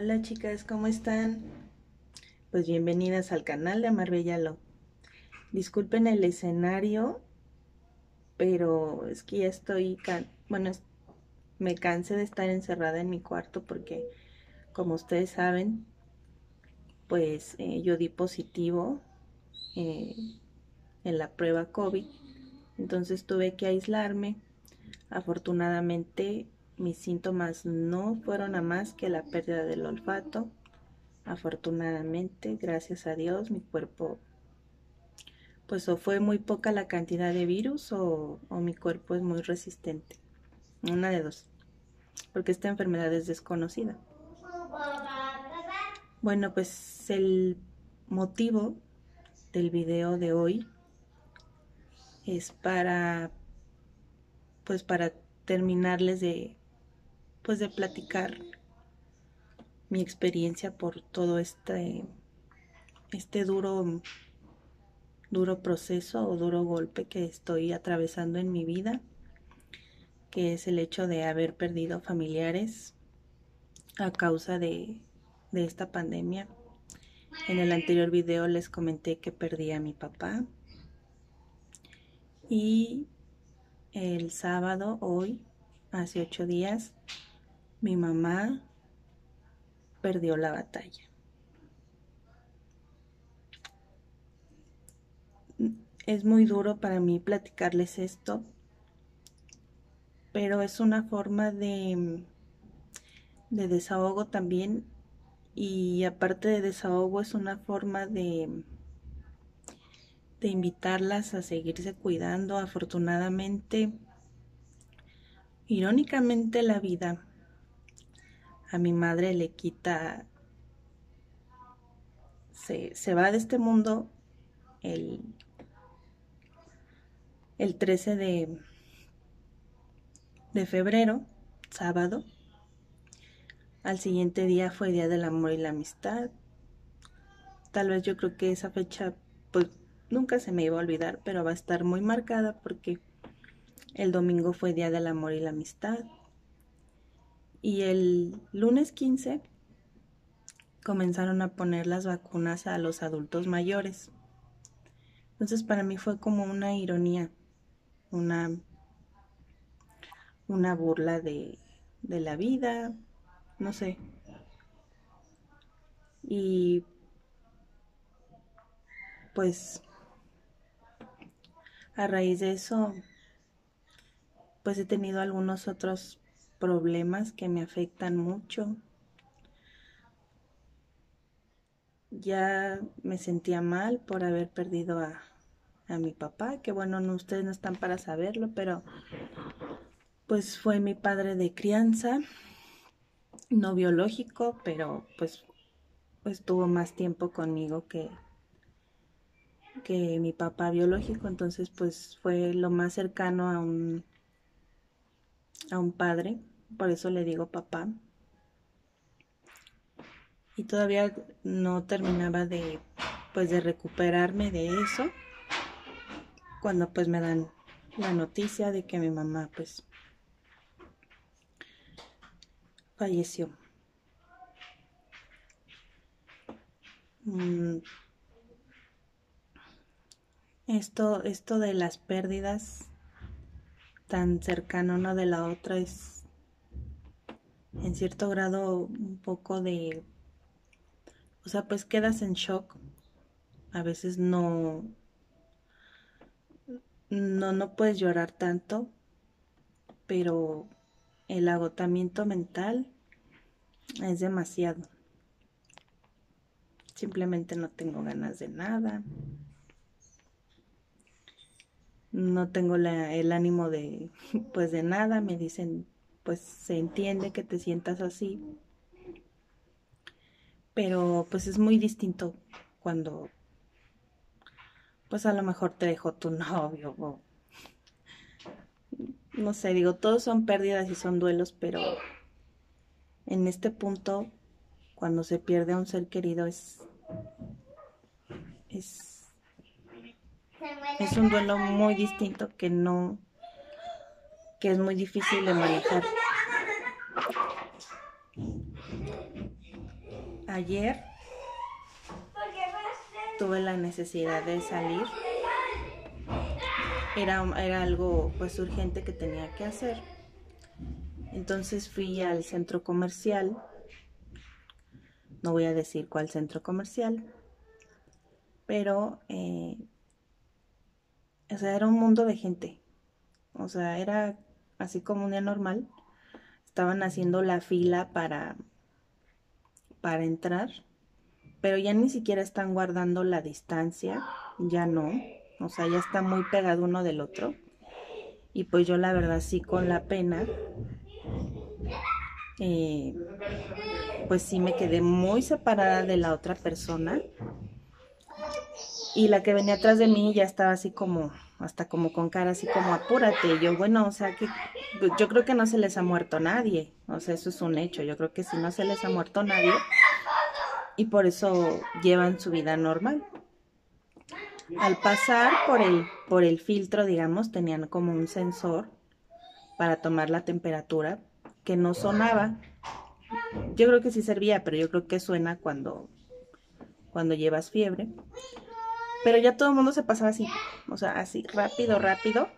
Hola chicas, ¿cómo están? Pues bienvenidas al canal de Marbella Lo. Disculpen el escenario, pero es que ya estoy, bueno, me cansé de estar encerrada en mi cuarto porque, como ustedes saben, pues eh, yo di positivo eh, en la prueba COVID, entonces tuve que aislarme. Afortunadamente mis síntomas no fueron a más que la pérdida del olfato. Afortunadamente, gracias a Dios, mi cuerpo, pues o fue muy poca la cantidad de virus o, o mi cuerpo es muy resistente. Una de dos, porque esta enfermedad es desconocida. Bueno, pues el motivo del video de hoy es para, pues para terminarles de de platicar mi experiencia por todo este este duro duro proceso o duro golpe que estoy atravesando en mi vida que es el hecho de haber perdido familiares a causa de, de esta pandemia. En el anterior video les comenté que perdí a mi papá. Y el sábado hoy hace ocho días mi mamá perdió la batalla. Es muy duro para mí platicarles esto, pero es una forma de, de desahogo también y aparte de desahogo es una forma de, de invitarlas a seguirse cuidando. Afortunadamente, irónicamente la vida a mi madre le quita, se, va de este mundo el, el 13 de, de febrero, sábado. Al siguiente día fue Día del Amor y la Amistad. Tal vez yo creo que esa fecha pues nunca se me iba a olvidar, pero va a estar muy marcada porque el domingo fue Día del Amor y la Amistad. Y el lunes 15 comenzaron a poner las vacunas a los adultos mayores. Entonces para mí fue como una ironía, una, una burla de, de la vida, no sé. Y pues a raíz de eso, pues he tenido algunos otros problemas que me afectan mucho. Ya me sentía mal por haber perdido a, mi papá, que bueno, no, ustedes no están para saberlo, pero pues fue mi padre de crianza, no biológico, pero pues estuvo más tiempo conmigo que, que mi papá biológico, entonces pues fue lo más cercano a un, a un padre por eso le digo papá. Y todavía no terminaba de pues de recuperarme de eso cuando pues me dan la noticia de que mi mamá pues falleció. Mm. Esto, esto de las pérdidas tan cercano una de la otra es en cierto grado un poco de, o sea, pues quedas en shock. A veces no, no, no puedes llorar tanto, pero el agotamiento mental es demasiado. Simplemente no tengo ganas de nada. No tengo el ánimo de, pues de nada. Me dicen, pues se entiende que te sientas así. Pero pues es muy distinto cuando pues a lo mejor te dejó tu novio no sé, digo, todos son pérdidas y son duelos, pero en este punto cuando se pierde a un ser querido es es es un duelo muy distinto que no que es muy difícil de manejar. ayer tuve la necesidad de salir. Era, era algo pues urgente que tenía que hacer. Entonces fui al centro comercial. No voy a decir cuál centro comercial. Pero, eh, o sea, era un mundo de gente. O sea, era así como un día normal. Estaban haciendo la fila para, para entrar pero ya ni siquiera están guardando la distancia, ya no, o sea, ya está muy pegado uno del otro. Y pues yo la verdad sí con la pena, eh, pues sí me quedé muy separada de la otra persona. Y la que venía atrás de mí ya estaba así como, hasta como con cara así como apúrate. Y yo, bueno, o sea que yo creo que no se les ha muerto nadie. O sea, eso es un hecho. Yo creo que si no se les ha muerto nadie, y por eso llevan su vida normal. Al pasar por el, por el filtro, digamos, tenían como un sensor para tomar la temperatura que no sonaba. Yo creo que sí servía, pero yo creo que suena cuando, cuando llevas fiebre. Pero ya todo el mundo se pasaba así, o sea, así rápido, rápido.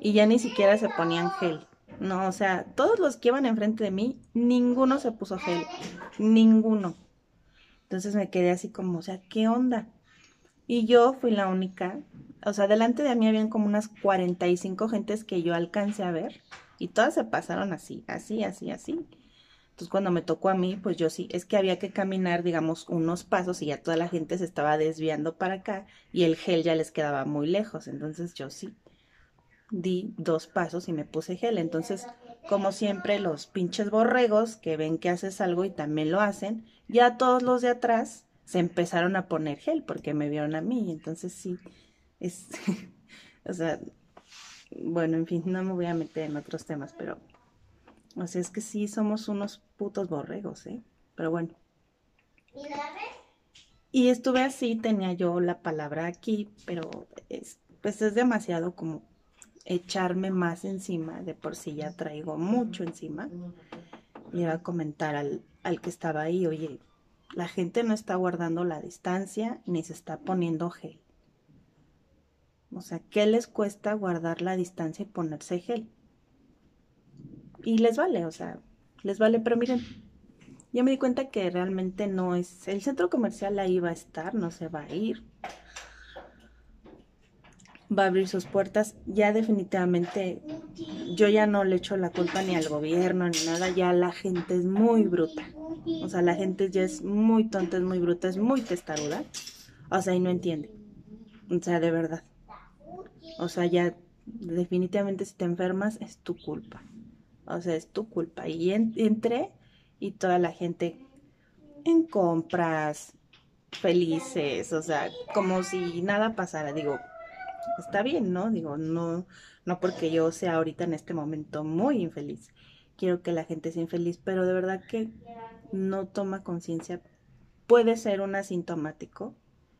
Y ya ni siquiera se ponían gel. No, o sea, todos los que iban enfrente de mí, ninguno se puso gel. Ninguno. Entonces me quedé así como, o sea, ¿qué onda? Y yo fui la única, o sea, delante de mí habían como unas 45 gentes que yo alcancé a ver y todas se pasaron así, así, así, así. Entonces cuando me tocó a mí, pues yo sí, es que había que caminar, digamos, unos pasos y ya toda la gente se estaba desviando para acá y el gel ya les quedaba muy lejos. Entonces yo sí di dos pasos y me puse gel. Entonces, como siempre, los pinches borregos que ven que haces algo y también lo hacen, ya todos los de atrás se empezaron a poner gel porque me vieron a mí. Entonces sí, es, o sea, bueno, en fin, no me voy a meter en otros temas, pero, o sea, es que sí somos unos putos borregos, ¿eh? Pero bueno. Y estuve así, tenía yo la palabra aquí, pero es, pues es demasiado como echarme más encima, de por sí ya traigo mucho encima. Le iba a comentar al, al que estaba ahí, oye, la gente no está guardando la distancia ni se está poniendo gel. O sea, ¿qué les cuesta guardar la distancia y ponerse gel? Y les vale, o sea, les vale, pero miren, yo me di cuenta que realmente no es, el centro comercial ahí va a estar, no se va a ir va a abrir sus puertas, ya definitivamente yo ya no le echo la culpa ni al gobierno ni nada, ya la gente es muy bruta. O sea, la gente ya es muy tonta, es muy bruta, es muy testaruda. O sea, y no entiende. O sea, de verdad. O sea, ya definitivamente si te enfermas es tu culpa. O sea, es tu culpa. Y entré y toda la gente en compras, felices, o sea, como si nada pasara. Digo, está bien, ¿no? Digo, no, no porque yo sea ahorita en este momento muy infeliz. Quiero que la gente sea infeliz, pero de verdad que no toma conciencia. Puede ser un asintomático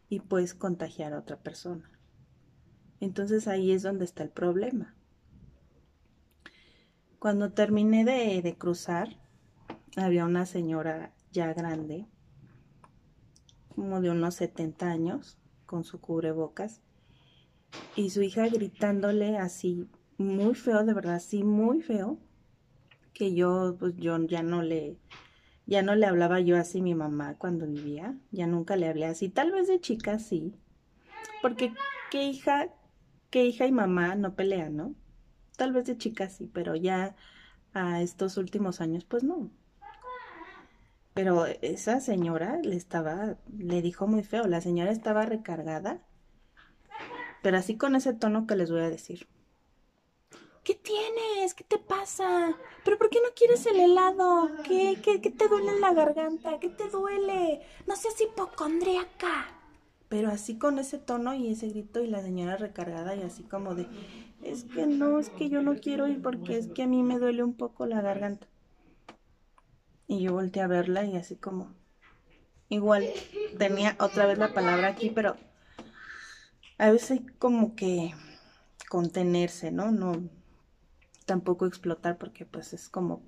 y puedes contagiar a otra persona. Entonces ahí es donde está el problema. Cuando terminé de, de cruzar, había una señora ya grande, como de unos 70 años, con su cubrebocas, y su hija gritándole así muy feo, de verdad, sí, muy feo, que yo, pues yo ya no le, ya no le hablaba yo así a mi mamá cuando vivía, ya nunca le hablé así, tal vez de chica sí, porque qué hija, qué hija y mamá no pelean, ¿no? Tal vez de chica sí, pero ya a estos últimos años, pues no. Pero esa señora le estaba, le dijo muy feo, la señora estaba recargada pero así con ese tono que les voy a decir. ¿Qué tienes? ¿Qué te pasa? ¿Pero por qué no quieres el helado? ¿Qué, qué, qué te duele en la garganta? ¿Qué te duele? No seas hipocondríaca. Pero así con ese tono y ese grito y la señora recargada y así como de, es que no, es que yo no quiero ir porque es que a mí me duele un poco la garganta. Y yo volteé a verla y así como, igual tenía otra vez la palabra aquí, pero a veces hay como que contenerse, ¿no? No tampoco explotar porque pues es como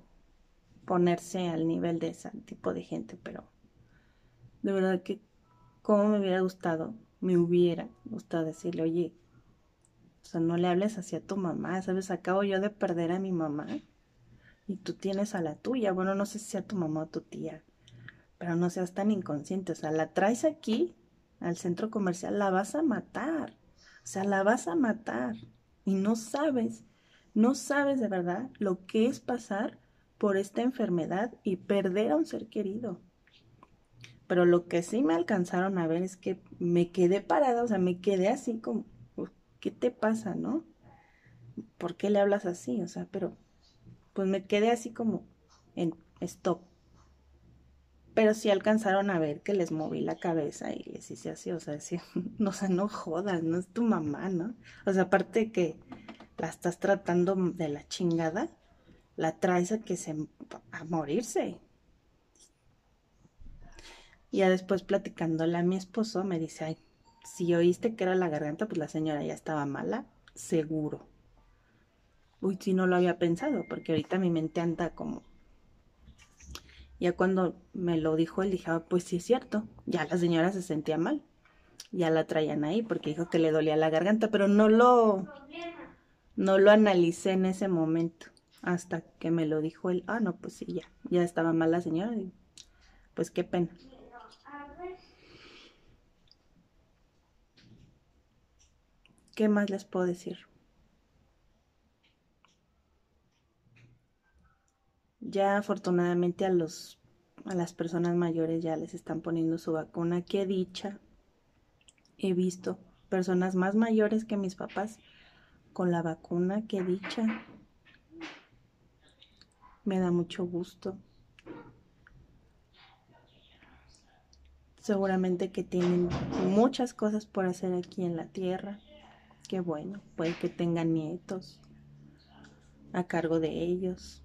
ponerse al nivel de ese tipo de gente, pero De verdad que cómo me hubiera gustado, me hubiera gustado decirle, oye, o sea, no le hables así a tu mamá, ¿sabes? Acabo yo de perder a mi mamá y tú tienes a la tuya. Bueno, no sé si sea tu mamá o tu tía, pero no seas tan inconsciente. O sea, la traes aquí al centro comercial, la vas a matar. O sea, la vas a matar y no sabes, no sabes de verdad lo que es pasar por esta enfermedad y perder a un ser querido. Pero lo que sí me alcanzaron a ver es que me quedé parada, o sea, me quedé así como, ¿qué te pasa, no? ¿Por qué le hablas así? O sea, pero pues me quedé así como en stop. Pero sí alcanzaron a ver que les moví la cabeza y les hice así, o sea, decía, no, o sea, no jodas, no es tu mamá, ¿no? O sea, aparte que la estás tratando de la chingada, la traes a que se a morirse. Y ya después platicándole a mi esposo me dice, ay, si oíste que era la garganta, pues la señora ya estaba mala, seguro. Uy, si no lo había pensado, porque ahorita mi mente anda como... Ya cuando me lo dijo él, dije, ah, pues sí es cierto, ya la señora se sentía mal. Ya la traían ahí porque dijo que le dolía la garganta, pero no lo... No lo analicé en ese momento, hasta que me lo dijo él. Ah, no, pues sí, ya, ya estaba mal la señora. pues qué pena. ¿Qué más les puedo decir? Ya afortunadamente a los a las personas mayores ya les están poniendo su vacuna. Qué dicha. He visto personas más mayores que mis papás con la vacuna. Qué dicha. Me da mucho gusto. Seguramente que tienen muchas cosas por hacer aquí en la tierra. Qué bueno, puede que tengan nietos a cargo de ellos,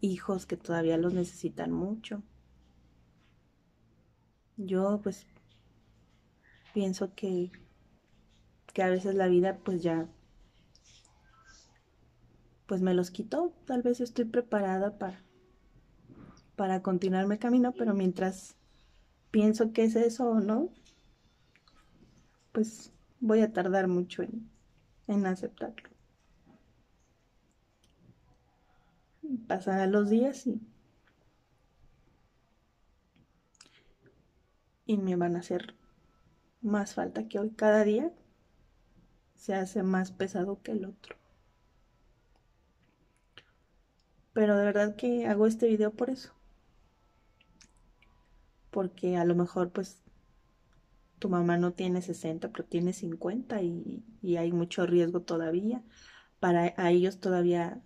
hijos que todavía los necesitan mucho. Yo pues pienso que, que a veces la vida pues ya pues me los quitó. Tal vez estoy preparada para, para continuar mi camino, pero mientras pienso que es eso o no, pues voy a tardar mucho en, aceptarlo. Pasarán los días y, y me van a hacer más falta que hoy. Cada día se hace más pesado que el otro. Pero de verdad que hago este video por eso. Porque a lo mejor pues tu mamá no tiene 60, pero tiene 50 y, hay mucho riesgo todavía. Para a ellos todavía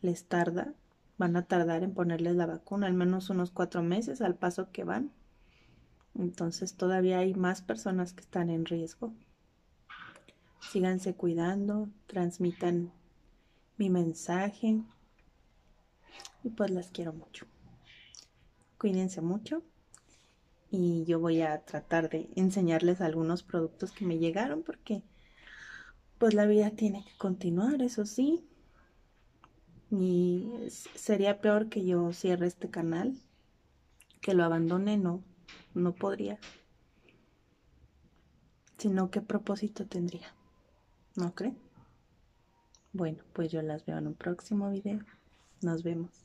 les tarda, van a tardar en ponerles la vacuna, al menos unos cuatro meses al paso que van. Entonces todavía hay más personas que están en riesgo. Síganse cuidando, transmitan mi mensaje y pues las quiero mucho. Cuídense mucho y yo voy a tratar de enseñarles algunos productos que me llegaron porque pues la vida tiene que continuar, eso sí. Y sería peor que yo cierre este canal, que lo abandone, no, no podría. Sino qué propósito tendría, ¿no creen? Bueno, pues yo las veo en un próximo video. Nos vemos.